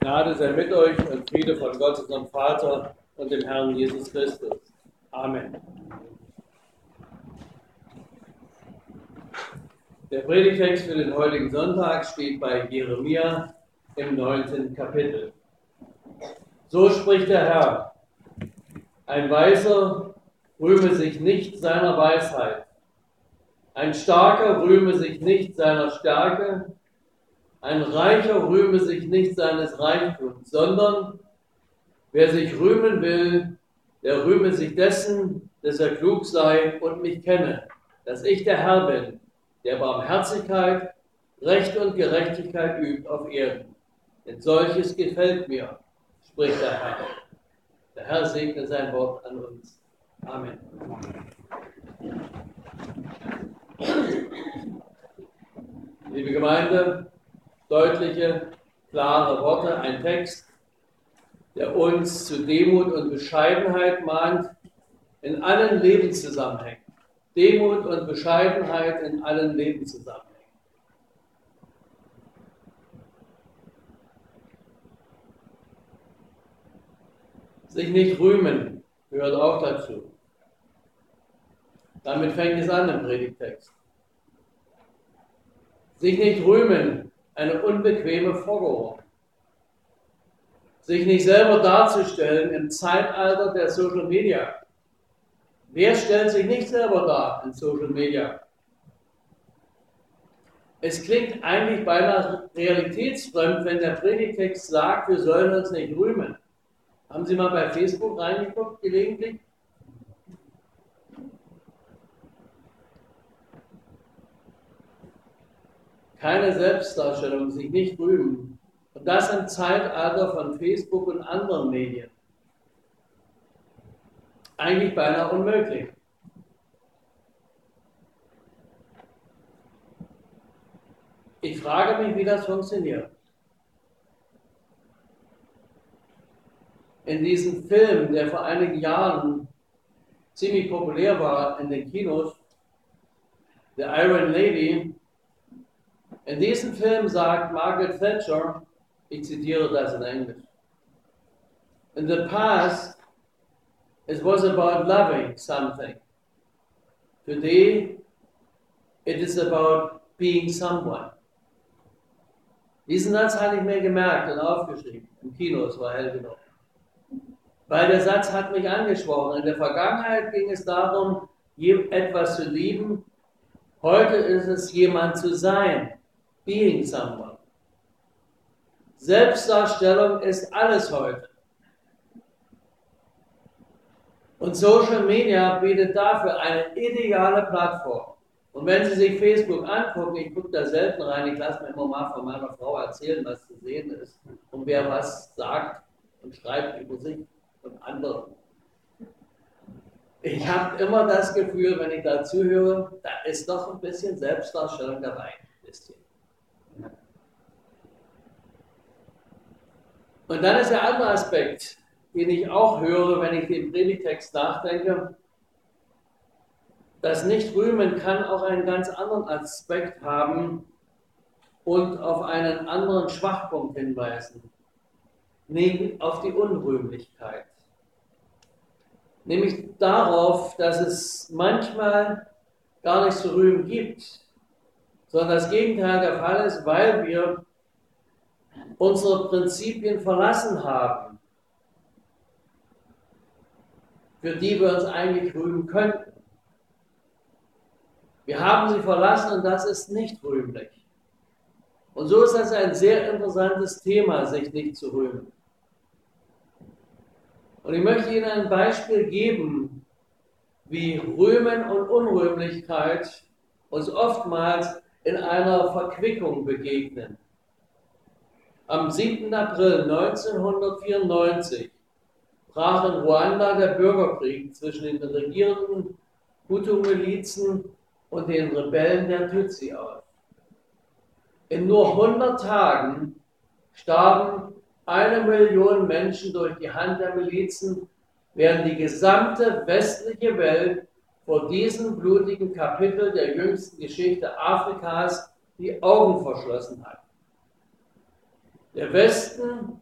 Gnade sei mit euch und Friede von Gott, unserem Vater und dem Herrn Jesus Christus. Amen. Der Predigtext für den heutigen Sonntag steht bei Jeremia im neunten Kapitel. So spricht der Herr. Ein Weiser rühme sich nicht seiner Weisheit. Ein Starker rühme sich nicht seiner Stärke ein Reicher rühme sich nicht seines Reichtums, sondern wer sich rühmen will, der rühme sich dessen, dass er klug sei und mich kenne, dass ich der Herr bin, der Barmherzigkeit, Recht und Gerechtigkeit übt auf Erden. Denn solches gefällt mir, spricht der Herr. Der Herr segne sein Wort an uns. Amen. Liebe Gemeinde, deutliche, klare Worte, ein Text, der uns zu Demut und Bescheidenheit mahnt in allen Lebenszusammenhängen. Demut und Bescheidenheit in allen Lebenszusammenhängen. Sich nicht rühmen gehört auch dazu. Damit fängt es an im Predigtext. Sich nicht rühmen eine unbequeme Forderung. Sich nicht selber darzustellen im Zeitalter der Social Media. Wer stellt sich nicht selber dar in Social Media? Es klingt eigentlich beinahe realitätsfremd, wenn der Predigtext sagt, wir sollen uns nicht rühmen. Haben Sie mal bei Facebook reingeguckt, gelegentlich? Keine Selbstdarstellung, sich nicht rühmen. Und das im Zeitalter von Facebook und anderen Medien. Eigentlich beinahe unmöglich. Ich frage mich, wie das funktioniert. In diesem Film, der vor einigen Jahren ziemlich populär war in den Kinos, The Iron Lady, in diesem Film sagt Margaret Thatcher, ich zitiere das in Englisch, In the past, it was about loving something. Today, it is about being someone. Diesen Satz hatte ich mir gemerkt und aufgeschrieben. Im Kino, es war hell genug. Weil der Satz hat mich angesprochen. In der Vergangenheit ging es darum, etwas zu lieben. Heute ist es jemand zu sein being someone. Selbstdarstellung ist alles heute. Und Social Media bietet dafür eine ideale Plattform. Und wenn Sie sich Facebook angucken, ich gucke da selten rein, ich lasse mir immer mal von meiner Frau erzählen, was zu sehen ist und wer was sagt und schreibt über sich und andere. Ich habe immer das Gefühl, wenn ich da zuhöre, da ist doch ein bisschen Selbstdarstellung dabei. Ein bisschen. Und dann ist der andere Aspekt, den ich auch höre, wenn ich den Predigtext nachdenke. Das Nicht-Rühmen kann auch einen ganz anderen Aspekt haben und auf einen anderen Schwachpunkt hinweisen, nämlich auf die Unrühmlichkeit. Nämlich darauf, dass es manchmal gar nichts zu rühmen gibt, sondern das Gegenteil der Fall ist, weil wir unsere Prinzipien verlassen haben, für die wir uns eigentlich rühmen könnten. Wir haben sie verlassen und das ist nicht rühmlich. Und so ist das ein sehr interessantes Thema, sich nicht zu rühmen. Und ich möchte Ihnen ein Beispiel geben, wie Rühmen und Unrühmlichkeit uns oftmals in einer Verquickung begegnen. Am 7. April 1994 brach in Ruanda der Bürgerkrieg zwischen den regierenden Hutu-Milizen und den Rebellen der Tutsi aus. In nur 100 Tagen starben eine Million Menschen durch die Hand der Milizen, während die gesamte westliche Welt vor diesem blutigen Kapitel der jüngsten Geschichte Afrikas die Augen verschlossen hat. Der Westen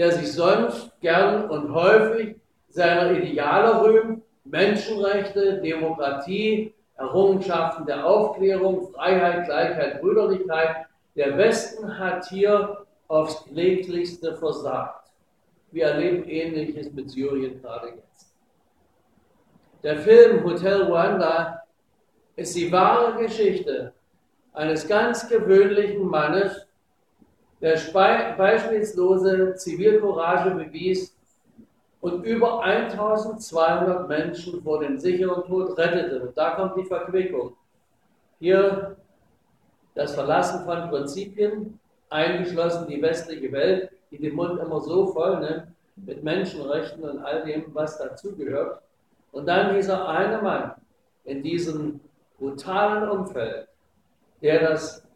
der sich sonst gern und häufig seiner Ideale rühmt, Menschenrechte, Demokratie, Errungenschaften der Aufklärung, Freiheit, Gleichheit, Brüderlichkeit. Der Westen hat hier aufs kläglichste versagt. Wir erleben Ähnliches mit Syrien gerade jetzt. Der Film Hotel Rwanda ist die wahre Geschichte eines ganz gewöhnlichen Mannes, der beispiellose Zivilcourage bewies und über 1200 Menschen vor dem sicheren Tod rettete. Und da kommt die Verquickung. Hier das Verlassen von Prinzipien, eingeschlossen die westliche Welt, die den Mund immer so voll nimmt mit Menschenrechten und all dem, was dazugehört. Und dann dieser eine Mann in diesem brutalen Umfeld, der das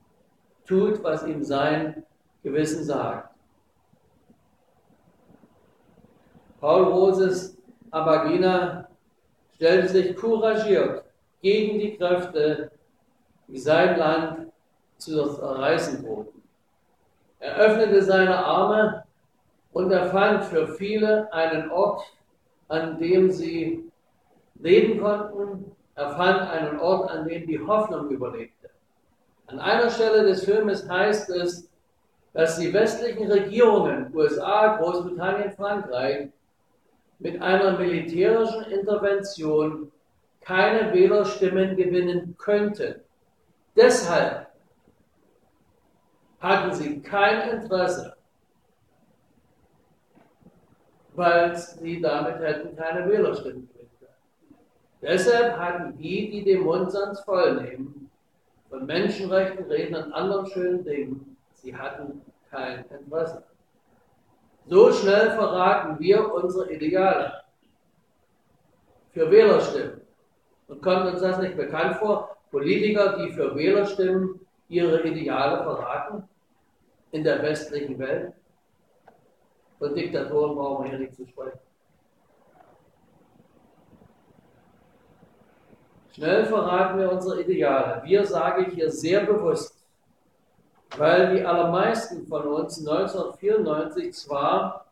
tut, was ihm sein Gewissen sagt. Paul Roses Abagina stellte sich couragiert gegen die Kräfte, die sein Land zu zerreißen drohten. Er öffnete seine Arme und er fand für viele einen Ort, an dem sie leben konnten. Er fand einen Ort, an dem die Hoffnung überlebte. An einer Stelle des Filmes heißt es, dass die westlichen Regierungen, USA, Großbritannien, Frankreich, mit einer militärischen Intervention keine Wählerstimmen gewinnen könnten. Deshalb hatten sie kein Interesse, weil sie damit hätten keine Wählerstimmen gewinnen können. Deshalb hatten die, die den Mund sonst voll nehmen, von Menschenrechten reden und anderen schönen Dingen, sie hatten kein Interesse. So schnell verraten wir unsere Ideale für Wählerstimmen. Und kommt uns das nicht bekannt vor? Politiker, die für Wählerstimmen ihre Ideale verraten in der westlichen Welt? Von Diktatoren brauchen wir hier nicht zu sprechen. Schnell verraten wir unsere Ideale. Wir, sage ich hier sehr bewusst, weil die allermeisten von uns 1994 zwar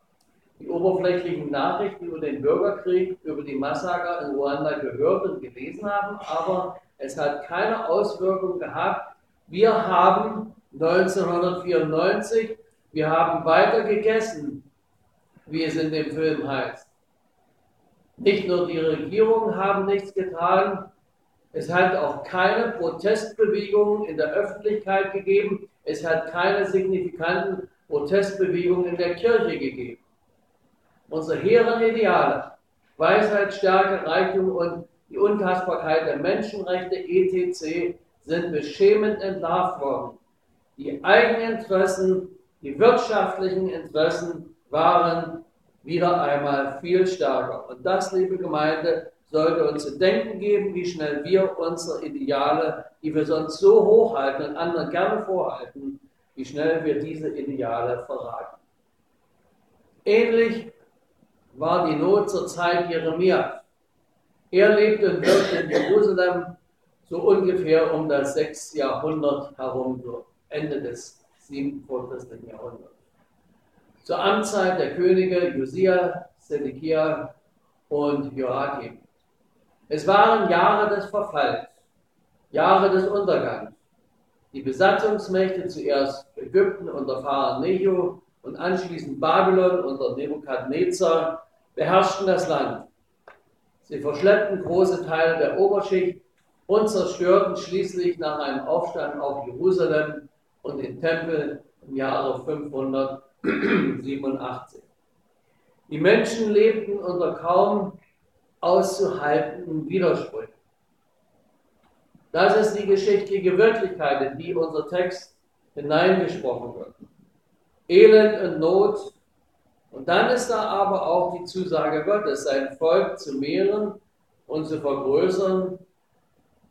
die oberflächlichen Nachrichten über den Bürgerkrieg, über die Massaker in Ruanda gehört und gelesen haben, aber es hat keine Auswirkung gehabt. Wir haben 1994, wir haben weiter gegessen, wie es in dem Film heißt. Nicht nur die Regierungen haben nichts getan, es hat auch keine Protestbewegungen in der Öffentlichkeit gegeben. Es hat keine signifikanten Protestbewegungen in der Kirche gegeben. Unsere hehren Ideale, Weisheit, Stärke, Reichtum und die Untastbarkeit der Menschenrechte etc. sind beschämend entlarvt worden. Die eigenen Interessen, die wirtschaftlichen Interessen waren wieder einmal viel stärker. Und das, liebe Gemeinde, sollte uns zu denken geben, wie schnell wir unsere Ideale, die wir sonst so hochhalten und anderen gerne vorhalten, wie schnell wir diese Ideale verraten. Ähnlich war die Not zur Zeit Jeremias. Er lebte und wirkte in Jerusalem so ungefähr um das 6. Jahrhundert herum, so Ende des 7. vorchristlichen Jahrhunderts. Zur Amtszeit der Könige Josia, Zedekia und Joachim. Es waren Jahre des Verfalls, Jahre des Untergangs. Die Besatzungsmächte, zuerst Ägypten unter Pharao Necho und anschließend Babylon unter Nebukadnezar, beherrschten das Land. Sie verschleppten große Teile der Oberschicht und zerstörten schließlich nach einem Aufstand auch Jerusalem und den Tempel im Jahre 587. Die Menschen lebten unter kaum auszuhaltenden Widersprüchen. Das ist die geschichtliche Wirklichkeit, in die unser Text hineingesprochen wird. Elend und Not. Und dann ist da aber auch die Zusage Gottes, sein Volk zu mehren und zu vergrößern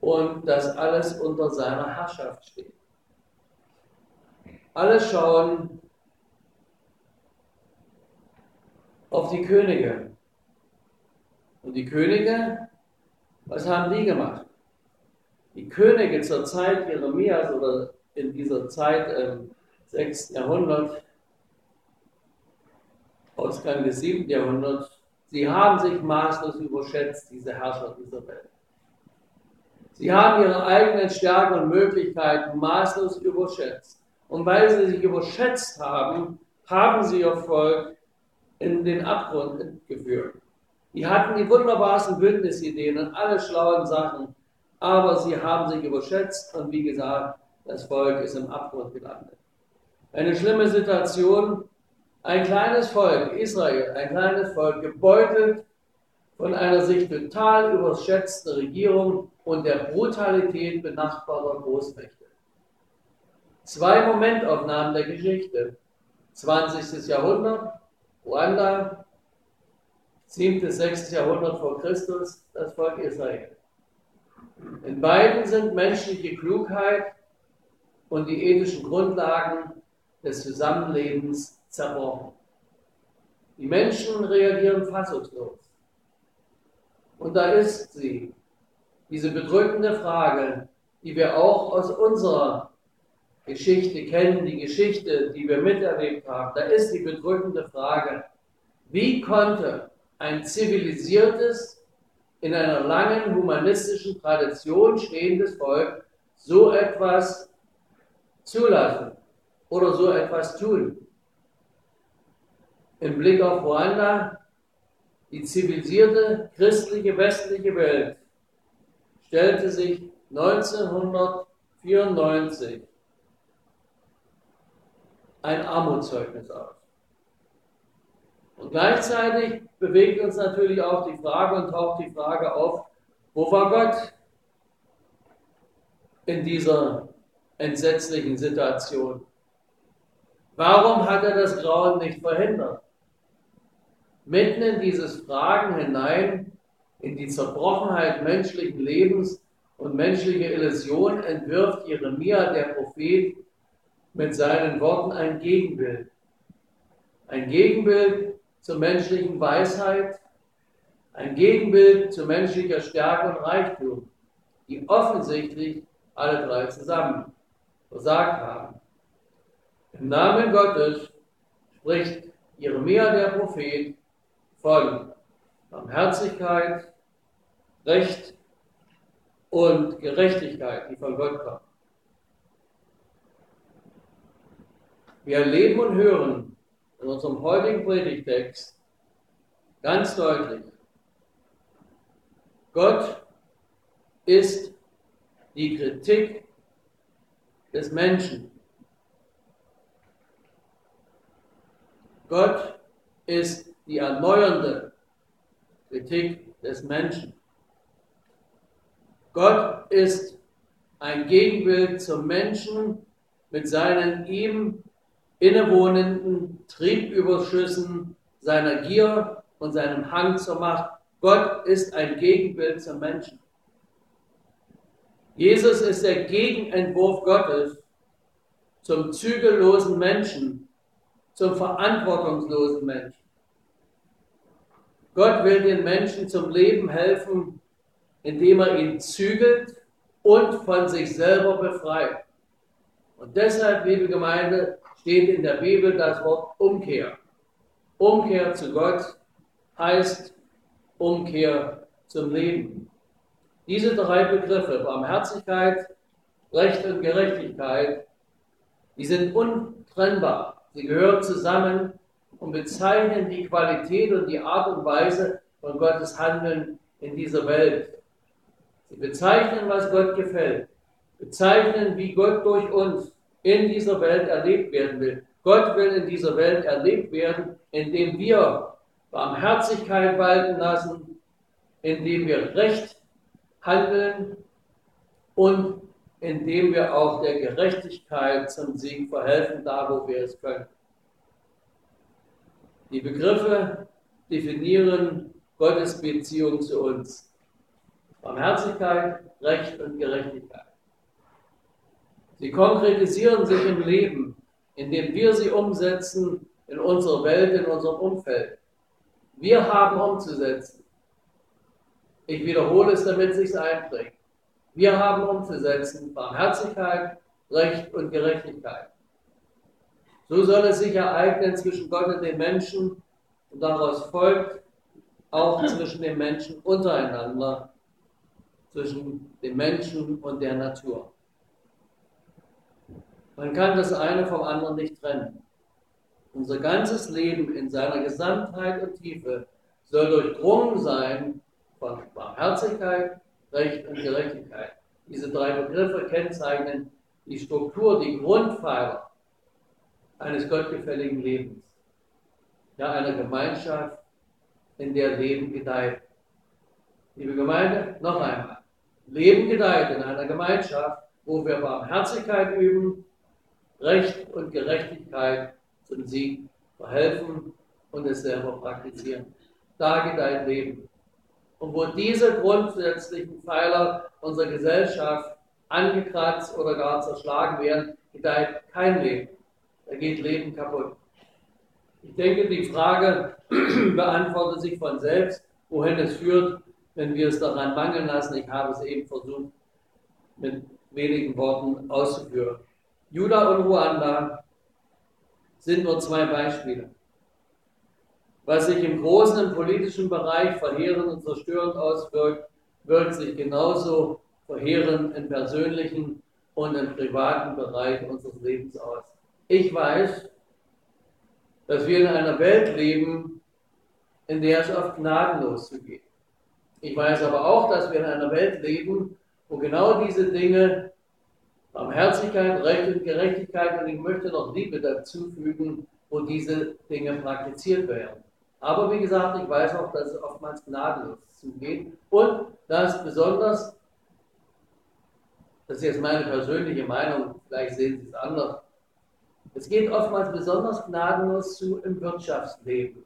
und dass alles unter seiner Herrschaft steht. Alle schauen auf die Könige, und die Könige, was haben die gemacht? Die Könige zur Zeit Jeremias oder in dieser Zeit im 6. Jahrhundert, Ausgang des 7. Jahrhunderts, sie haben sich maßlos überschätzt, diese Herrscher dieser Welt. Sie haben ihre eigenen Stärken und Möglichkeiten maßlos überschätzt. Und weil sie sich überschätzt haben, haben sie ihr Volk in den Abgrund geführt. Die hatten die wunderbarsten Bündnisideen und alle schlauen Sachen, aber sie haben sich überschätzt und wie gesagt, das Volk ist im Abgrund gelandet. Eine schlimme Situation, ein kleines Volk, Israel, ein kleines Volk, gebeutelt von einer sich total überschätzten Regierung und der Brutalität benachbarter Großmächte. Zwei Momentaufnahmen der Geschichte. 20. Jahrhundert, Ruanda, 7. 6. Jahrhundert vor Christus, das Volk Israel. In beiden sind menschliche Klugheit und die ethischen Grundlagen des Zusammenlebens zerbrochen. Die Menschen reagieren fassungslos. Und da ist sie, diese bedrückende Frage, die wir auch aus unserer Geschichte kennen, die Geschichte, die wir miterlebt haben. Da ist die bedrückende Frage, wie konnte ein zivilisiertes, in einer langen humanistischen Tradition stehendes Volk so etwas zulassen oder so etwas tun? Im Blick auf Ruanda, die zivilisierte christliche westliche Welt stellte sich 1994 ein Armutszeugnis aus. Und gleichzeitig bewegt uns natürlich auch die Frage und taucht die Frage auf, wo war Gott in dieser entsetzlichen Situation? Warum hat er das Grauen nicht verhindert? Mitten in dieses Fragen hinein, in die Zerbrochenheit menschlichen Lebens und menschliche Illusion, entwirft Jeremia, der Prophet, mit seinen Worten ein Gegenbild. Ein Gegenbild zur menschlichen Weisheit, ein Gegenbild zu menschlicher Stärke und Reichtum, die offensichtlich alle drei zusammen versagt haben. Im Namen Gottes spricht Jeremia der Prophet von Barmherzigkeit, Recht und Gerechtigkeit, die von Gott kommen. Wir erleben und hören in unserem heutigen Predigtext ganz deutlich. Gott ist die Kritik des Menschen. Gott ist die erneuernde Kritik des Menschen. Gott ist ein Gegenbild zum Menschen mit seinen ihm innewohnenden Triebüberschüssen, seiner Gier und seinem Hang zur Macht. Gott ist ein Gegenbild zum Menschen. Jesus ist der Gegenentwurf Gottes zum zügellosen Menschen, zum verantwortungslosen Menschen. Gott will den Menschen zum Leben helfen, indem er ihn zügelt und von sich selber befreit. Und deshalb, liebe Gemeinde, steht in der Bibel das Wort Umkehr. Umkehr zu Gott heißt Umkehr zum Leben. Diese drei Begriffe, Barmherzigkeit, Recht und Gerechtigkeit, die sind untrennbar. Sie gehören zusammen und bezeichnen die Qualität und die Art und Weise von Gottes Handeln in dieser Welt. Sie bezeichnen, was Gott gefällt, bezeichnen, wie Gott durch uns in dieser Welt erlebt werden will. Gott will in dieser Welt erlebt werden, indem wir Barmherzigkeit walten lassen, indem wir Recht handeln und indem wir auch der Gerechtigkeit zum Sieg verhelfen, da wo wir es können. Die Begriffe definieren Gottes Beziehung zu uns. Barmherzigkeit, Recht und Gerechtigkeit. Sie konkretisieren sich im Leben, indem wir sie umsetzen in unserer Welt, in unserem Umfeld. Wir haben umzusetzen. Ich wiederhole es, damit es sich einprägt. Wir haben umzusetzen Barmherzigkeit, Recht und Gerechtigkeit. So soll es sich ereignen zwischen Gott und den Menschen Und daraus folgt auch zwischen den Menschen untereinander, zwischen den Menschen und der Natur. Man kann das eine vom anderen nicht trennen. Unser ganzes Leben in seiner Gesamtheit und Tiefe soll durchdrungen sein von Barmherzigkeit, Recht und Gerechtigkeit. Diese drei Begriffe kennzeichnen die Struktur, die Grundpfeiler eines gottgefälligen Lebens. Ja, einer Gemeinschaft, in der Leben gedeiht. Liebe Gemeinde, noch einmal. Leben gedeiht in einer Gemeinschaft, wo wir Barmherzigkeit üben, Recht und Gerechtigkeit zum Sieg verhelfen und es selber praktizieren. Da gedeiht Leben. Und wo diese grundsätzlichen Pfeiler unserer Gesellschaft angekratzt oder gar zerschlagen werden, gedeiht kein Leben. Da geht Leben kaputt. Ich denke, die Frage beantwortet sich von selbst, wohin es führt, wenn wir es daran mangeln lassen. Ich habe es eben versucht, mit wenigen Worten auszuführen. Juda und Ruanda sind nur zwei Beispiele. Was sich im großen im politischen Bereich verheerend und zerstörend auswirkt, wirkt sich genauso verheerend im persönlichen und im privaten Bereich unseres Lebens aus. Ich weiß, dass wir in einer Welt leben, in der es oft gnadenlos zugeht. Ich weiß aber auch, dass wir in einer Welt leben, wo genau diese Dinge, Barmherzigkeit, Recht und Gerechtigkeit, und ich möchte noch Liebe dazufügen, wo diese Dinge praktiziert werden. Aber wie gesagt, ich weiß auch, dass es oftmals gnadenlos zugeht und dass besonders, das ist jetzt meine persönliche Meinung, vielleicht sehen Sie es anders, es geht oftmals besonders gnadenlos zu im Wirtschaftsleben,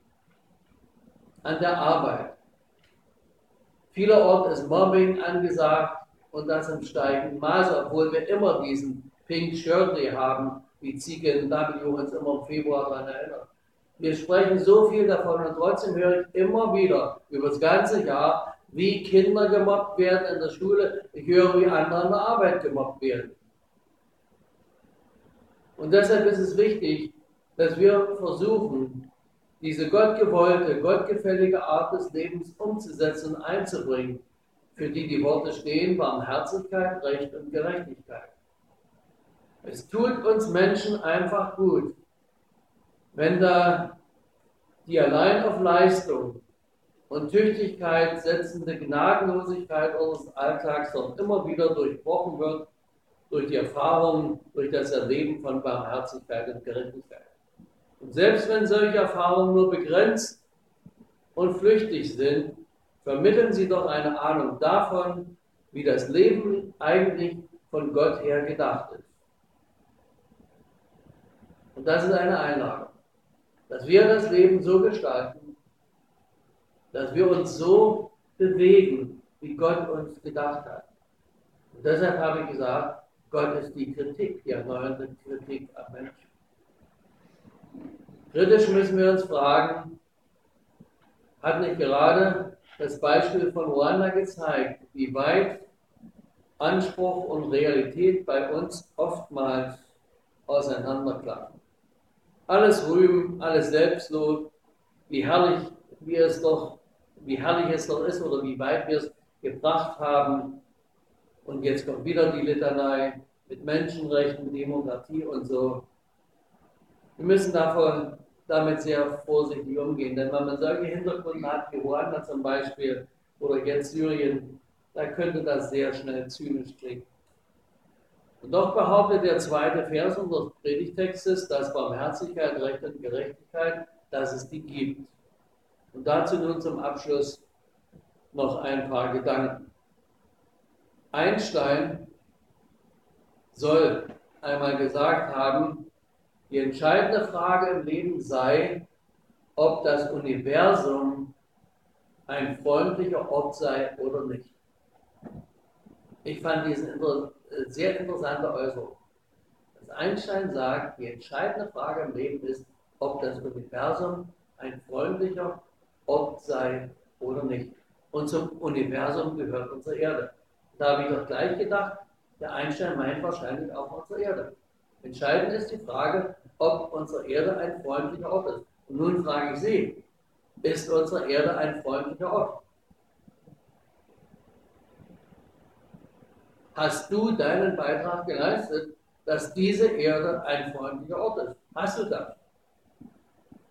an der Arbeit. Vielerorts ist Mobbing angesagt und das im steigenden Maße, obwohl wir immer diesen Pink Shirt Day haben, wie Ziegen W uns immer im Februar daran erinnert. Wir sprechen so viel davon und trotzdem höre ich immer wieder über das ganze Jahr, wie Kinder gemobbt werden in der Schule. Ich höre, wie andere in der Arbeit gemobbt werden. Und deshalb ist es wichtig, dass wir versuchen, diese gottgewollte, gottgefällige Art des Lebens umzusetzen und einzubringen, für die die Worte stehen, Barmherzigkeit, Recht und Gerechtigkeit. Es tut uns Menschen einfach gut, wenn da die allein auf Leistung und Tüchtigkeit setzende Gnadenlosigkeit unseres Alltags doch immer wieder durchbrochen wird durch die Erfahrung, durch das Erleben von Barmherzigkeit und Gerechtigkeit. Und selbst wenn solche Erfahrungen nur begrenzt und flüchtig sind, vermitteln sie doch eine Ahnung davon, wie das Leben eigentlich von Gott her gedacht ist. Und das ist eine Einladung, dass wir das Leben so gestalten, dass wir uns so bewegen, wie Gott uns gedacht hat. Und deshalb habe ich gesagt, Gott ist die Kritik, die erneuernde Kritik am Menschen. Kritisch müssen wir uns fragen, hat nicht gerade das Beispiel von Ruanda gezeigt, wie weit Anspruch und Realität bei uns oftmals auseinanderklaffen. Alles rühmen, alles Selbstlob, wie herrlich wir es doch, wie herrlich es doch ist oder wie weit wir es gebracht haben, und jetzt kommt wieder die Litanei mit Menschenrechten, Demokratie und so. Wir müssen davon, damit sehr vorsichtig umgehen, denn wenn man solche Hintergründe hat, wie Ruanda zum Beispiel oder jetzt Syrien, da könnte das sehr schnell zynisch klingen. Und doch behauptet der zweite Vers unseres Predigtextes, dass Barmherzigkeit, Recht und Gerechtigkeit, dass es die gibt. Und dazu nun zum Abschluss noch ein paar Gedanken. Einstein soll einmal gesagt haben, die entscheidende Frage im Leben sei, ob das Universum ein freundlicher Ort sei oder nicht. Ich fand diese inter sehr interessante Äußerung. Dass Einstein sagt, die entscheidende Frage im Leben ist, ob das Universum ein freundlicher Ort sei oder nicht. Und zum Universum gehört unsere Erde. Da habe ich doch gleich gedacht, der Einstein meint wahrscheinlich auch unsere Erde. Entscheidend ist die Frage, ob unsere Erde ein freundlicher Ort ist. Und nun frage ich Sie, ist unsere Erde ein freundlicher Ort. Hast du deinen Beitrag geleistet, dass diese Erde ein freundlicher Ort ist? Hast du das?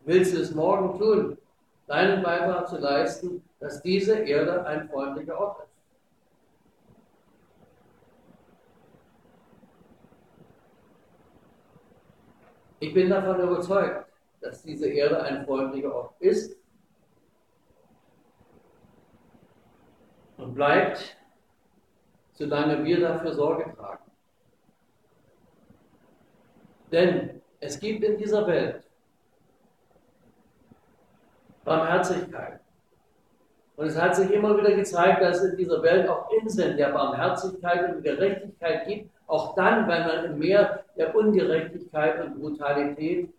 Willst du es morgen tun, deinen Beitrag zu leisten, dass diese Erde ein freundlicher Ort ist? Ich bin davon überzeugt, dass diese Erde ein freundlicher Ort ist und bleibt, solange wir dafür Sorge tragen. Denn es gibt in dieser Welt Barmherzigkeit. Und es hat sich immer wieder gezeigt, dass es in dieser Welt auch Inseln der Barmherzigkeit und Gerechtigkeit gibt, auch dann, wenn man im Meer der Ungerechtigkeit und Brutalität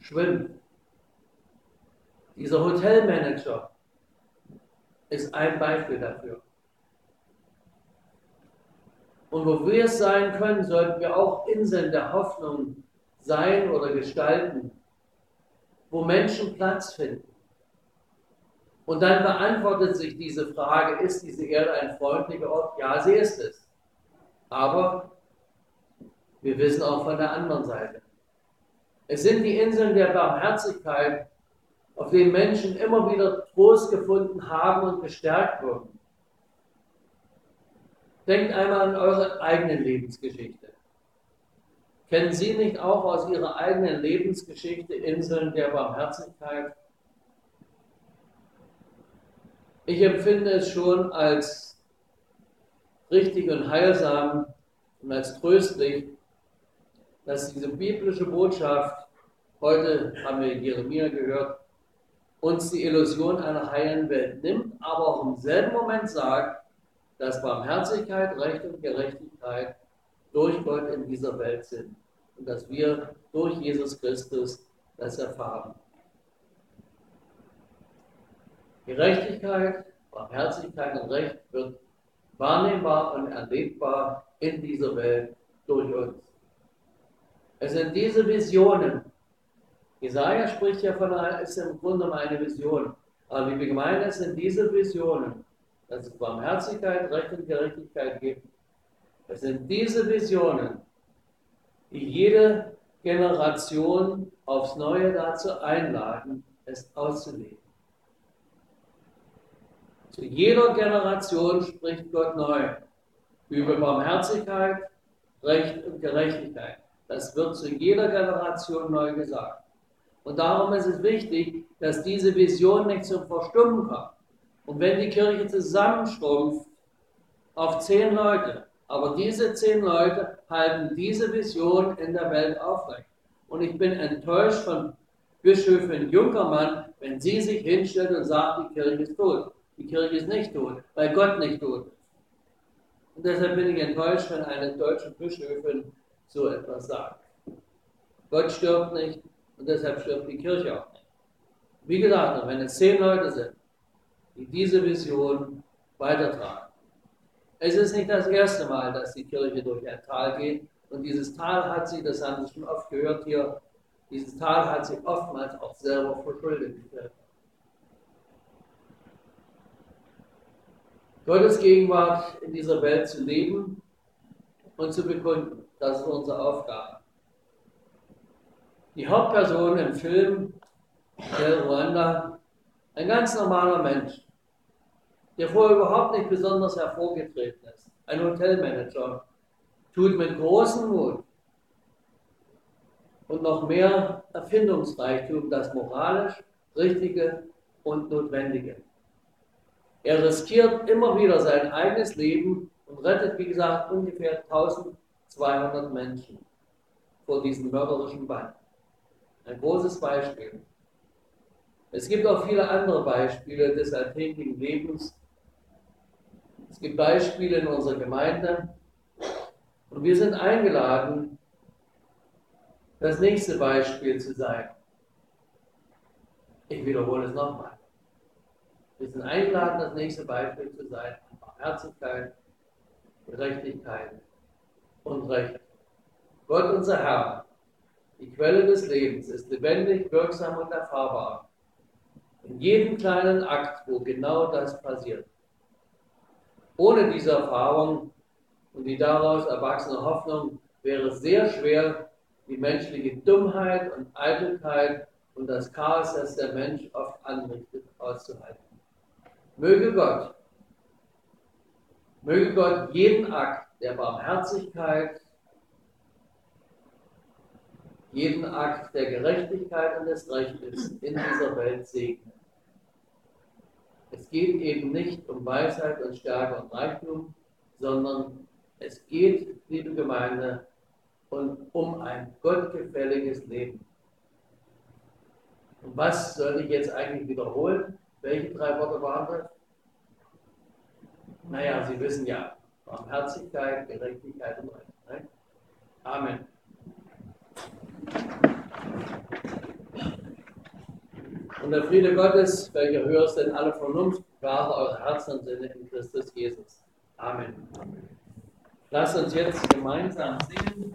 schwimmt. Dieser Hotelmanager ist ein Beispiel dafür. Und wo wir es sein können, sollten wir auch Inseln der Hoffnung sein oder gestalten, wo Menschen Platz finden. Und dann beantwortet sich diese Frage, ist diese Erde ein freundlicher Ort? Ja, sie ist es. Aber wir wissen auch von der anderen Seite. Es sind die Inseln der Barmherzigkeit, auf denen Menschen immer wieder Trost gefunden haben und gestärkt wurden. Denkt einmal an eure eigene Lebensgeschichte. Kennen Sie nicht auch aus Ihrer eigenen Lebensgeschichte Inseln der Barmherzigkeit? Ich empfinde es schon als richtig und heilsam und als tröstlich, dass diese biblische Botschaft, heute haben wir Jeremia gehört, uns die Illusion einer heilen Welt nimmt, aber auch im selben Moment sagt, dass Barmherzigkeit, Recht und Gerechtigkeit durch Gott in dieser Welt sind und dass wir durch Jesus Christus das erfahren. Gerechtigkeit, Barmherzigkeit und Recht wird wahrnehmbar und erlebbar in dieser Welt durch uns. Es sind diese Visionen. Jesaja spricht ja von, ist im Grunde eine Vision. Aber wie wir gemeint es sind diese Visionen, dass es Barmherzigkeit, Recht und Gerechtigkeit gibt. Es sind diese Visionen, die jede Generation aufs Neue dazu einladen, es auszuleben. Zu jeder Generation spricht Gott neu über Barmherzigkeit, Recht und Gerechtigkeit. Das wird zu jeder Generation neu gesagt. Und darum ist es wichtig, dass diese Vision nicht zum Verstummen kommt. Und wenn die Kirche zusammenschrumpft auf zehn Leute, aber diese zehn Leute halten diese Vision in der Welt aufrecht. Und ich bin enttäuscht von Bischöfin Junkermann, wenn sie sich hinstellt und sagt, die Kirche ist tot. Die Kirche ist nicht tot, weil Gott nicht tot ist. Und deshalb bin ich enttäuscht, wenn eine deutsche Bischöfin so etwas sagt. Gott stirbt nicht und deshalb stirbt die Kirche auch nicht. Wie gesagt, wenn es zehn Leute sind, die diese Vision weitertragen. Es ist nicht das erste Mal, dass die Kirche durch ein Tal geht. Und dieses Tal hat sie, das haben Sie schon oft gehört hier, dieses Tal hat sie oftmals auch selber verschuldet. Gottes Gegenwart in dieser Welt zu leben und zu bekunden. Das ist unsere Aufgabe. Die Hauptperson im Film, der Ruanda, ein ganz normaler Mensch, der vorher überhaupt nicht besonders hervorgetreten ist, ein Hotelmanager, tut mit großem Mut und noch mehr Erfindungsreichtum das moralisch Richtige und Notwendige. Er riskiert immer wieder sein eigenes Leben und rettet, wie gesagt, ungefähr 1200 Menschen vor diesem mörderischen Band. Ein großes Beispiel. Es gibt auch viele andere Beispiele des alltäglichen Lebens, es gibt Beispiele in unserer Gemeinde und wir sind eingeladen, das nächste Beispiel zu sein. Ich wiederhole es nochmal. Wir sind eingeladen, das nächste Beispiel zu sein Barmherzigkeit, Gerechtigkeit und Recht. Gott, unser Herr, die Quelle des Lebens, ist lebendig, wirksam und erfahrbar. In jedem kleinen Akt, wo genau das passiert. Ohne diese Erfahrung und die daraus erwachsene Hoffnung wäre es sehr schwer, die menschliche Dummheit und Eitelkeit und das Chaos, das der Mensch oft anrichtet, auszuhalten. Möge Gott, möge Gott jeden Akt der Barmherzigkeit, jeden Akt der Gerechtigkeit und des Rechtes in dieser Welt segnen. Es geht eben nicht um Weisheit und Stärke und Reichtum, sondern es geht, liebe Gemeinde, um ein gottgefälliges Leben. Und was soll ich jetzt eigentlich wiederholen? Welche drei Worte waren das? Naja, Sie wissen ja, Barmherzigkeit, Gerechtigkeit und Recht. Amen. Und der Friede Gottes, welcher höher ist denn alle Vernunft, wahre eure Herzen und Sinne in Christus Jesus. Amen. Lasst uns jetzt gemeinsam singen.